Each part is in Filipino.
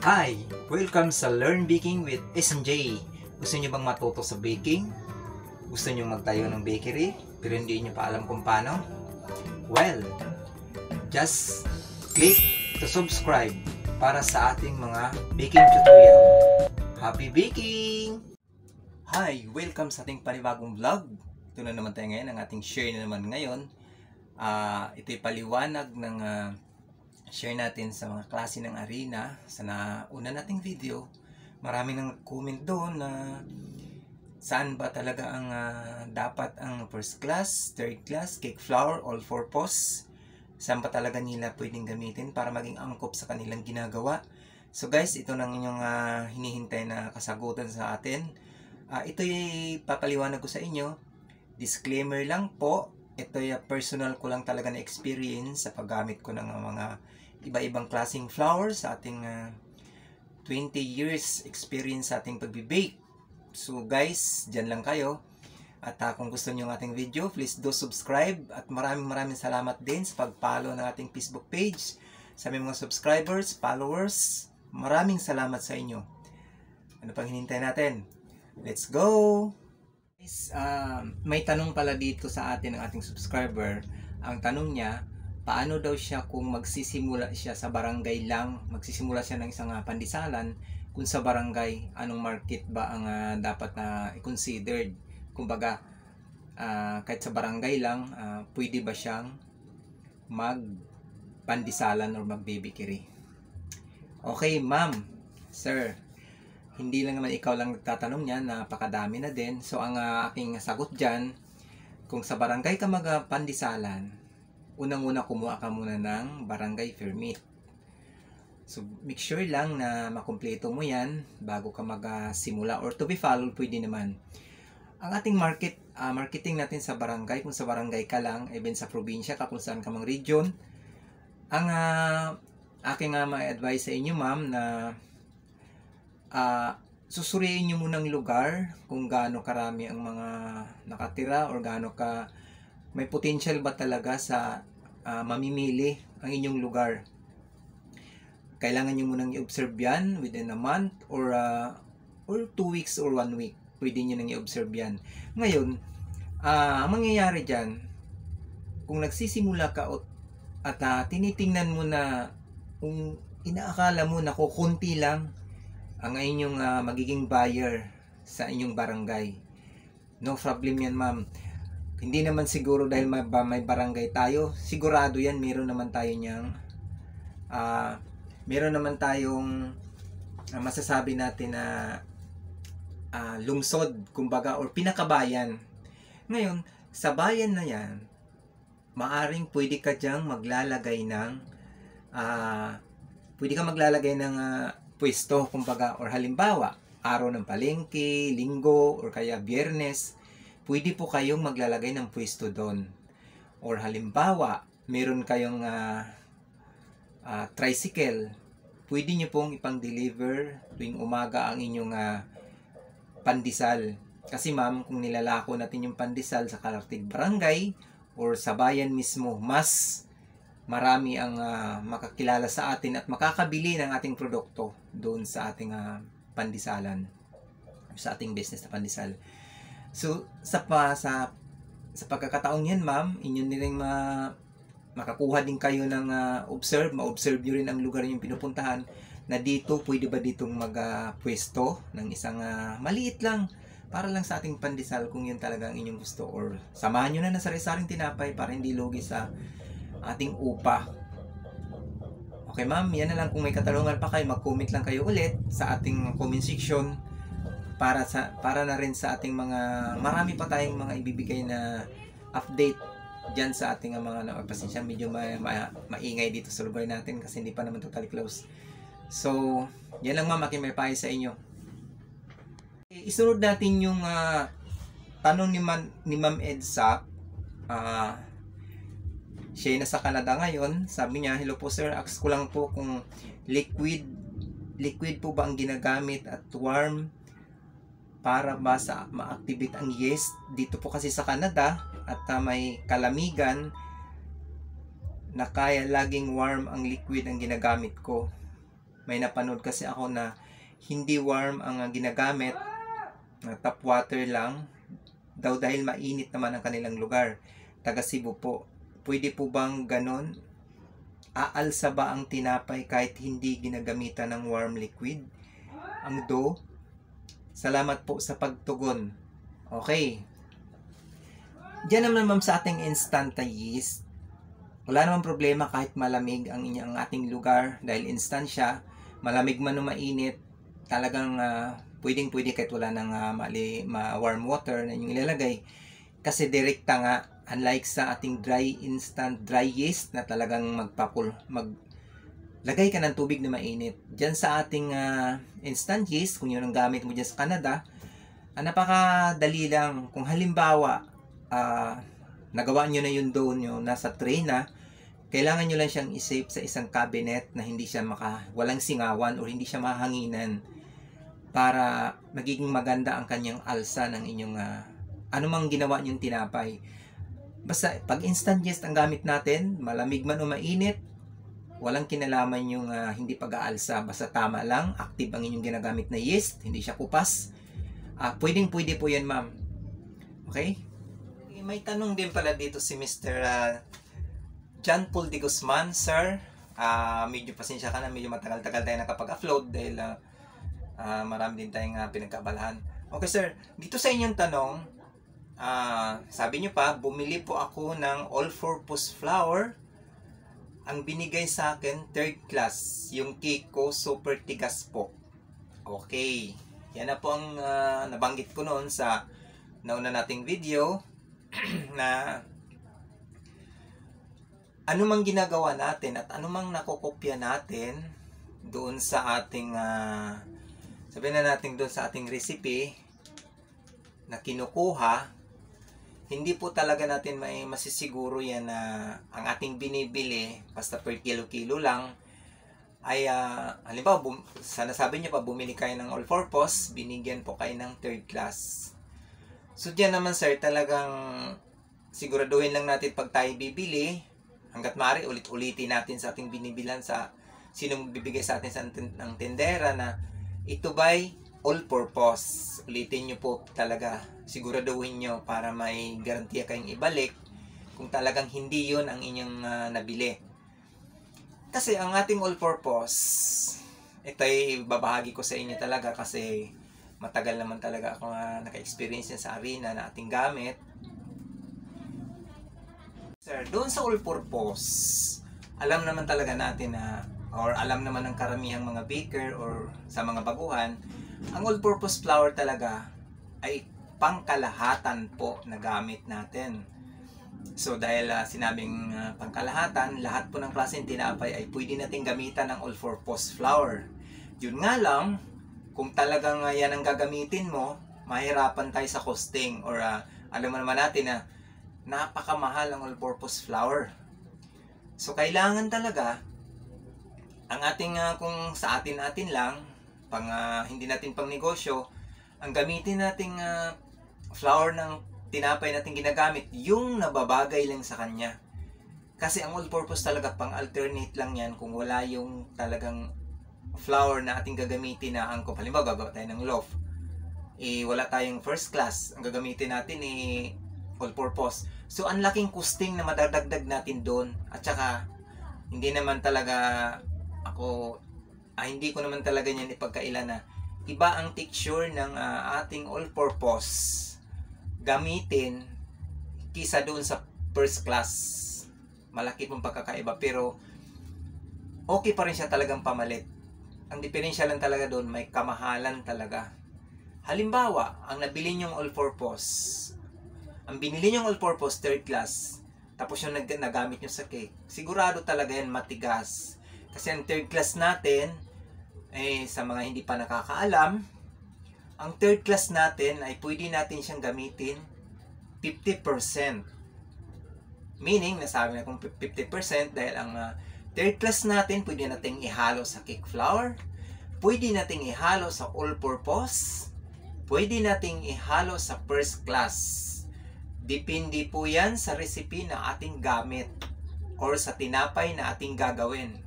Hi! Welcome sa Learn Baking with SMJ. Gusto niyo bang matuto sa baking? Gusto niyo magtayo ng bakery pero hindi niyo pa alam kung paano? Well, just click to subscribe para sa ating mga baking tutorial. Happy baking! Hi! Welcome sa ating panibagong vlog. Ito na naman tayo ngayon, ang ating share na naman ngayon. Ah, ito'y paliwanag ng ah, share natin sa mga klase ng arena sa nauna nating video. Marami nang comment doon na saan ba talaga ang ah, dapat ang first class, third class, cake flour, all purpose saan ba talaga nila pwedeng gamitin para maging angkop sa kanilang ginagawa? So guys, ito nang inyong ah, hinihintay na kasagutan sa atin. Ah, ito'y papaliwanag ko sa inyo. Disclaimer lang po ito'y ah, personal ko lang talaga na experience sa paggamit ko ng mga iba-ibang klaseng flowers sa ating ah, 20 years experience sa ating pagbe-bake. So guys, dyan lang kayo. At ah, kung gusto niyo ng ating video, please do subscribe. At maraming maraming salamat din sa pag-follow ng ating Facebook page. Sa aming mga subscribers, followers, maraming salamat sa inyo. Ano pang hinintay natin? Let's go! Guys, ah, may tanong pala dito sa atin ng ating subscriber. Ang tanong niya, paano daw siya kung magsisimula siya sa barangay lang, magsisimula siya ng isang ah, pandisalan, kung sa barangay, anong market ba ang ah, dapat na i-considered? Kumbaga, ah, kahit sa barangay lang, ah, pwede ba siyang mag pandisalan or mag baby Okay, ma'am, sir, hindi lang naman ikaw lang nagtatanong niyan, napakadami na din. So, ang ah, aking sagot dyan, kung sa barangay ka magpandisalan, unang-una kumuha ka muna ng barangay permit. So, make sure lang na makumpleto mo yan bago ka magsimula or to be followed, pwede naman. Ang ating market, ah, marketing natin sa barangay, kung sa barangay ka lang, even sa probinsya ka, kung saan ka mang region, ang ah, aking uh, advice sa inyo, ma'am, na ah, susuriin nyo munang lugar kung gaano karami ang mga nakatira or gaano ka may potential ba talaga sa ah, mamimili ang inyong lugar. Kailangan nyo munang i-observe yan within a month or ah, or two weeks or one week. Pwede nyo nang i-observe yan. Ngayon, ah, ang mangyayari dyan, kung nagsisimula ka o- at ah, tinitingnan mo na kung inaakala mo na kukunti lang ang inyong ah, magiging buyer sa inyong barangay. No problem yan, ma'am. Hindi naman siguro dahil may, may barangay tayo, sigurado yan, meron naman tayo niyang, ah, meron naman tayong ah, masasabi natin na ah, lungsod, kumbaga, or pinakabayan. Ngayon, sa bayan na yan, maaring pwede ka diyang maglalagay ng, ah, pwede ka maglalagay ng ah, pwesto, kumbaga, or halimbawa, araw ng palengke, linggo, or kaya biyernes, pwede po kayong maglalagay ng pwesto doon. Or halimbawa, meron kayong ah, ah, tricycle, pwede nyo pong ipang-deliver tuwing umaga ang inyong ah, pandesal. Kasi ma'am, kung nilalako natin yung pandesal sa Kalartig Barangay or sa bayan mismo, mas marami ang ah, makakilala sa atin at makakabili ng ating produkto doon sa ating ah, pandisalan sa ating business na pandesal. So sa pa sa sa pagkakataong yan, ma'am, inyo nilang ma makakuha din kayo ng ah, observe, ma-observe nyo rin ang lugar yung pinupuntahan na dito, pwede ba ditong mag-pwesto ng isang ah, maliit lang para lang sa ating pandesal kung yun talaga ang inyong gusto or samahan nyo na ng sari-saring tinapay para hindi lugi sa ating upa. Okay ma'am, yan na lang kung may katanungan pa kayo, mag-comment lang kayo ulit sa ating comment section para sa para na rin sa ating mga marami pa tayong mga ibibigay na update diyan sa ating mga na pasensya medyo ma, ma- maingay dito sa lugar natin kasi hindi pa naman totally close. So, yan lang ma'am, aking may payo sa inyo. Eh, Isunod natin yung ah, tanong ni, Man, ni Ma'am Edsa. Ah, siya ay nasa Canada ngayon. Sabi niya, hello po sir, ask ko lang po kung liquid liquid po ba ang ginagamit at warm para ba sa ma-activate ang yeast dito po kasi sa Canada at ah, may kalamigan na kaya laging warm ang liquid ang ginagamit ko may napanood kasi ako na hindi warm ang uh, ginagamit, na tap water lang, daw dahil mainit naman ang kanilang lugar. Taga Cebu po. Pwede po bang ganon? Aalsa ba ang tinapay kahit hindi ginagamitan ng warm liquid? Ang do? Salamat po sa pagtugon. Okay. Diyan naman ma'am sa ating instant yeast, wala namang problema kahit malamig ang inyong ating lugar dahil instant siya, malamig man o mainit, talagang uh, pwedeng pwede kahit wala nang uh, mali, ma warm water na inyong ilalagay. Kasi direkta nga, unlike sa ating dry instant dry yeast na talagang magpapul, mag lagay ka ng tubig na mainit. Diyan sa ating uh, instant yeast, kung yun ang gamit mo dyan sa Canada, uh, napakadali lang. Kung halimbawa, uh, nagawa nyo na yung dough nyo, nasa tray na, kailangan nyo lang siyang isave sa isang cabinet na hindi siya maka, walang singawan or hindi siya mahanginan para magiging maganda ang kanyang alsa ng inyong uh, anumang ginawa nyong tinapay. Basta pag instant yeast ang gamit natin, malamig man o mainit, walang kinalaman yung uh, hindi pag-aalsa. Basta tama lang, active ang inyong ginagamit na yeast, hindi siya kupas. Uh, pwedeng pwede po yan ma'am. Okay? May tanong din pala dito si Mr. Uh, John Paul de Guzman, sir. Uh, medyo pasensya ka na, medyo matagal-tagal tayo nakapag-upload dahil uh, uh, marami din tayong uh, pinagkabalahan. Okay sir, dito sa inyong tanong, uh, sabi nyo pa, bumili po ako ng all-purpose flour. Ang binigay sa akin, third class, yung Kiko Super Tigas po. Okay, yan na po ang uh, nabanggit ko noon sa nauna nating video na anumang ginagawa natin at anumang nakokopya natin doon sa ating uh, sabihin na natin doon sa ating recipe na kinukuha hindi po talaga natin may masisiguro yan na ang ating binibili basta per kilo-kilo lang ay uh, halimbawa bum, sana sabi niyo pa bumili kayo ng all purpose binigyan po kayo ng third class. So diyan naman sir talagang siguraduhin lang natin pag tayo bibili hanggat maaari ulit-ulitin natin sa ating binibilan sa sino magbibigay sa atin sa ng tendera na ito ba'y all purpose. Ulitin nyo po talaga, siguraduhin nyo para may garantiya kayong ibalik kung talagang hindi yon ang inyong uh, nabili. Kasi ang ating all purpose, ito ay babahagi ko sa inyo talaga kasi matagal naman talaga ako uh, naka-experience sa arena na ating gamit Sir, doon sa all purpose, alam naman talaga natin na or alam naman ng karamihang mga baker or sa mga baguhan, ang all purpose flour talaga ay pangkalahatan po na gamit natin. So dahil uh, sinabing uh, pangkalahatan, lahat po ng klaseng tinapay ay pwede nating gamitan ng all purpose flour. Yun nga lang, kung talagang uh, yan ang gagamitin mo, mahirapan tayo sa costing or uh, alam naman natin na napakamahal ang all-purpose flour. So, kailangan talaga, ang ating, uh, kung sa atin-atin lang, pang, uh, hindi natin pang negosyo, ang gamitin nating uh, flour ng tinapay natin ginagamit, yung nababagay lang sa kanya. Kasi ang all-purpose talaga, pang alternate lang yan kung wala yung talagang flour na ating gagamitin na angkop. Halimbawa, gagawa tayo ng loaf. Eh, wala tayong first class. Ang gagamitin natin eh, all purpose. So, ang laking kusting na madadagdag natin doon. At saka, hindi naman talaga ako, ah, hindi ko naman talaga niyan ipagkailan na iba ang texture ng uh, ating all purpose gamitin kisa doon sa first class. Malaki pong pagkakaiba. Pero, okay pa rin siya talagang pamalit. Ang diferensya lang talaga doon, may kamahalan talaga. Halimbawa, ang nabili niyong all-purpose, ang binili nyo all-purpose third class, tapos yung nag nagamit nyo sa cake, sigurado talaga yan matigas. Kasi ang third class natin, eh, sa mga hindi pa nakakaalam, ang third class natin ay pwede natin siyang gamitin 50%. Meaning, nasabi na kung 50% dahil ang uh, third class natin pwede nating ihalo sa cake flour, pwede nating ihalo sa all-purpose, pwede nating ihalo sa first class. Depende po yan sa recipe na ating gamit or sa tinapay na ating gagawin.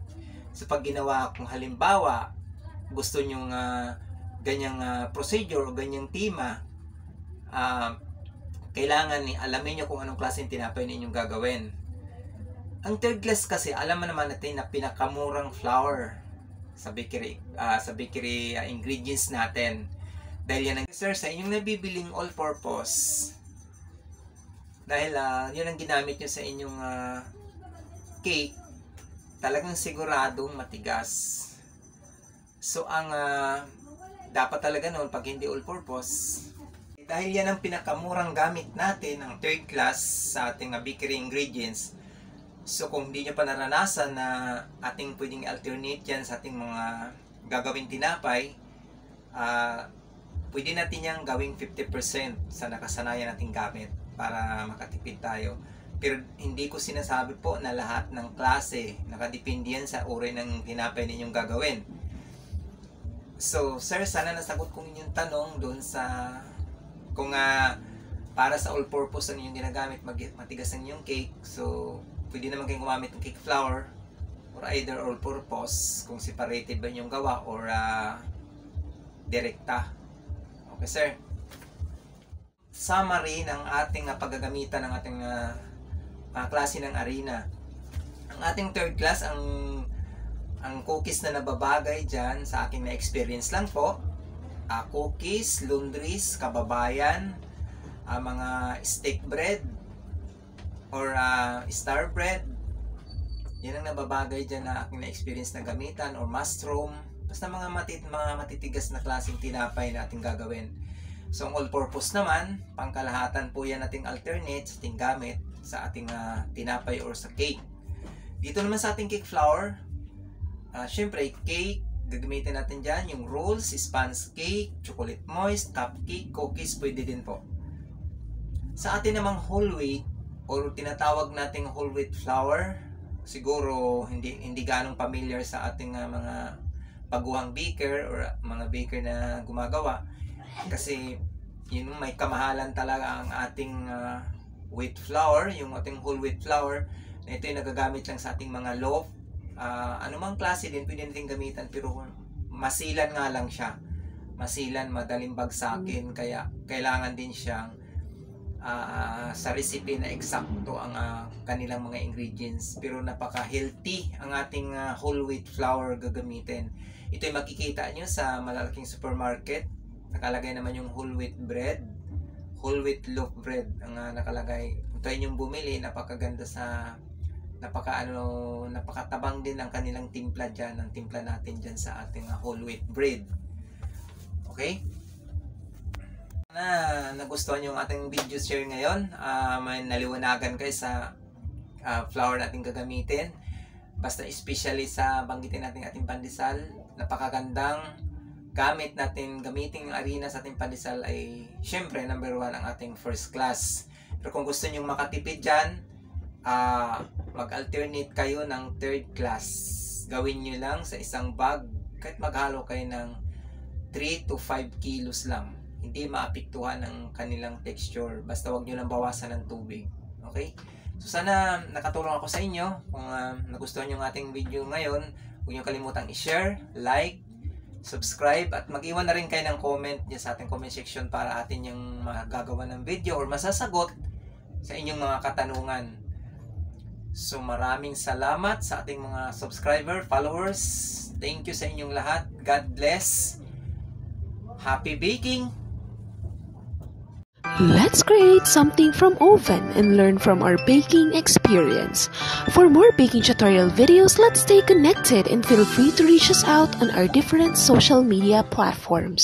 sa pag ginawa kung halimbawa gusto nyong uh, ganyang uh, procedure o ganyang tema uh, kailangan ni alamin nyo kung anong klaseng tinapay ninyong gagawin. Ang third class kasi, alam mo naman natin na pinakamurang flour sa bakery, uh, sa bakery uh, ingredients natin. Dahil yan ang sir, sa inyong nabibiling all-purpose, dahil uh, yun ang ginamit nyo sa inyong uh, cake, talagang siguradong matigas. So, ang uh, dapat talaga noon, pag hindi all-purpose, dahil yan ang pinakamurang gamit natin, ang third class sa ating bakery ingredients. So kung hindi nyo pa naranasan na ating pwedeng alternate yan sa ating mga gagawin tinapay, uh, pwede natin yung gawing 50% sa nakasanayan nating gamit para makatipid tayo. Pero hindi ko sinasabi po na lahat ng klase nakadepende yan sa uri ng tinapay ninyong gagawin. So, sir, sana nasagot ko inyong tanong doon sa kung uh, para sa all-purpose ang inyong ginagamit, matigas ang inyong cake, so pwede naman kayong gumamit ng cake flour or either all-purpose kung separated ba inyong gawa or uh, direkta. Okay, sir. Summary ng ating uh, paggagamitan ng ating uh, uh, klase ng arena. Ang ating third class, ang ang cookies na nababagay dyan sa aking na-experience lang po uh, cookies, laundries, kababayan, uh, mga steak bread, or uh, star bread. Yan ang nababagay dyan na aking na-experience na gamitan, or mushroom. Basta mga, matit mga matitigas na klaseng tinapay na ating gagawin. So, ang all-purpose naman, pangkalahatan po yan ating alternate sa ating gamit sa ating uh, tinapay or sa cake. Dito naman sa ating cake flour, uh, syempre, cake, gagamitin natin dyan yung rolls, sponge cake, chocolate moist, cupcake, cookies, pwede din po. Sa atin namang whole wheat or tinatawag nating whole wheat flour, siguro hindi hindi ganong familiar sa ating uh, mga baguhang baker or mga baker na gumagawa kasi yun may kamahalan talaga ang ating uh, wheat flour, yung ating whole wheat flour ito yung nagagamit lang sa ating mga loaf uh, anumang klase din pwede natin gamitan pero masilan nga lang siya. Masilan madaling bagsakin hmm. kaya kailangan din siyang uh, sa recipe na eksakto ang uh, kanilang mga ingredients. Pero napaka healthy ang ating uh, whole wheat flour gagamitin. Ito ay makikita nyo sa malalaking supermarket. Nakalagay naman yung whole wheat bread whole wheat loaf bread ang uh, nakalagay. Ay yung bumili napakaganda sa napaka ano napakatabang din ang kanilang timpla diyan ang timpla natin diyan sa ating uh, whole wheat bread okay? Na nagustuhan yung ating video share ngayon. Uh, may naliwanagan kayo sa uh, flour natin gagamitin. Basta especially sa banggitin natin ating pandesal napakagandang gamit natin gamitin yung arena sa ating pandesal ay syempre number one ang ating first class. Pero kung gusto niyo makatipid dyan uh, mag-alternate kayo ng third class. Gawin nyo lang sa isang bag, kahit maghalo kayo ng 3 to 5 kilos lang. Hindi maapektuhan ng kanilang texture. Basta wag nyo lang bawasan ng tubig. Okay? So sana nakatulong ako sa inyo. Kung uh, nagustuhan nyo ng ating video ngayon, huwag nyo kalimutang i-share, like, subscribe, at mag-iwan na rin kayo ng comment dyan sa ating comment section para atin yung magagawa ng video or masasagot sa inyong mga katanungan. So maraming salamat sa ating mga subscriber, followers. Thank you sa inyong lahat. God bless. Happy baking! Let's create something from oven and learn from our baking experience. For more baking tutorial videos, let's stay connected and feel free to reach us out on our different social media platforms.